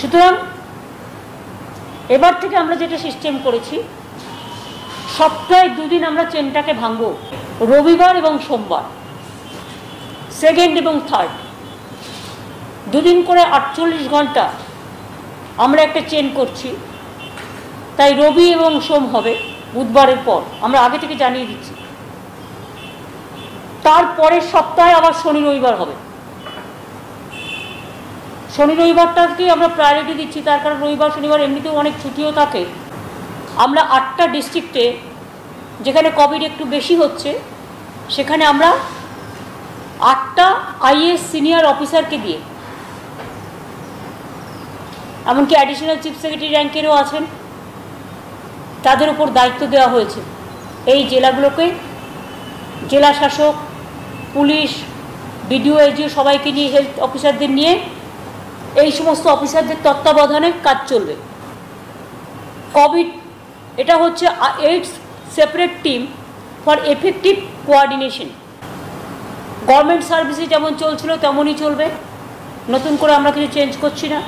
সুতরাং, এবার থেকে আমরা যেটা সিস্টেম করেছি, সপ্তাহে দুদিন আমরা চেনটাকে ভাঙবো, রবিবার এবং সোমবার সেকেন্ড এবং থার্ড দুদিন করে আটচল্লিশ ঘণ্টা আমরা একটা চেন করছি, তাই রবি এবং সোম হবে, বুধবারের পর, আমরা আগে থেকে জানিয়ে দিচ্ছি। তারপরের সপ্তাহে আবার শনি রবিবার হবে। শনি রবিবারটাকে আমরা প্রায়োরিটি দিচ্ছি, তার কারণ রবিবার, শনিবার এমনিতেও অনেক ছুটিও থাকে। আমরা আটটা ডিস্ট্রিক্টে যেখানে কোভিড একটু বেশি হচ্ছে, সেখানে আমরা আটটা আইএস সিনিয়র অফিসারকে দিয়ে। এমনকি অ্যাডিশনাল চিফ সেক্রেটারি র্যাঙ্কেরও আছেন। তাদের উপর দায়িত্ব দেওয়া হয়েছে। এই জেলাগুলোকে, জেলা শাসক, পুলিশ বিডিও এজিও সবাইকে নিয়ে হেলথ অফিসারদের নিয়ে এই সমস্ত অফিসারদের তত্ত্বাবধানে কাজ চলবে। কোভিড এটা হচ্ছে AIDS separate team for effective coordination government সার্ভিসে যেমন চলছিল, তেমনই চলবে। নতুন করে আমরা কিছু চেঞ্জ করছি না।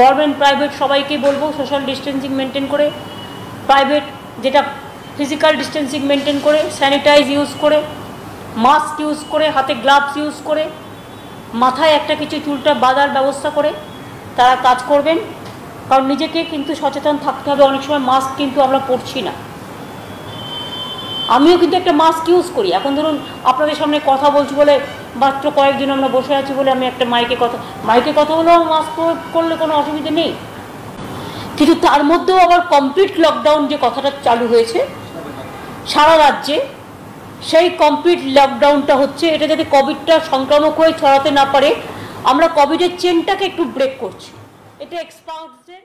গভর্নমেন্ট, প্রাইভেট সবাইকে বলব, সোশ্যাল ডিস্টেন্সিং মেনটেন করে। প্রাইভেট, যেটা ফিজিক্যাল ডিস্টেন্সিং মেনটেন করে, স্যানিটাইজ ইউজ করে, মাস্ক ইউজ করে, হাতে গ্লাভস ইউজ করে মাথায় একটা কিছু চুলটা বাঁধার ব্যবস্থা করে তারা কাজ করবেন। কারণ নিজেকে কিন্তু সচেতন থাকতে হবে। অনেক সময় মাস্ক কিন্তু আমরা পরছি না। আমিও কিন্তু একটা মাস্ক ইউজ করি। এখন ধরুন আপনাদের সামনে কথা বলছি বলে মাত্র কয়েকজন আমরা বসে আছি বলে আমি একটা মাইকে কথা মাইকে কথা বলেও মাস্ক করলে কোনো অসুবিধা নেই। কিন্তু তার মধ্যেও আবার কমপ্লিট লকডাউন যে কথাটা চালু হয়েছে, সারা রাজ্যে সেই কমপ্লিট লকডাউনটা হচ্ছে, এটা যদি কোভিডটা সংক্রামক হয়ে ছড়াতে না পারে, আমরা কোভিডের চেনটাকে একটু ব্রেক করছি। এটা এক্সপার্টসদের